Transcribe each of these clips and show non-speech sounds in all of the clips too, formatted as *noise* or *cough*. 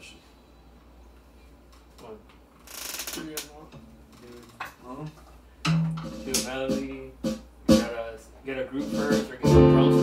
on, but Kiyoshi. One. Two, you guys want? Uh-huh. Do a melody. You gotta get a group first or get some drums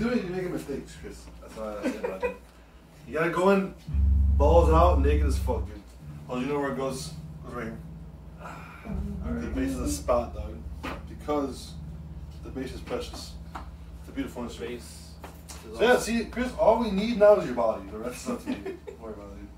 If it, you're making mistakes, Chris. That's all I say about it. You gotta go in, balls out, naked as fuck, dude. Oh, you know where it goes? Goes right here. Ah, the bass is the spot, dog. Because the bass is precious. It's a beautiful instrument. Space. So yeah, see, Chris, all we need now is your body. The rest is up to you. *laughs* Don't worry about it.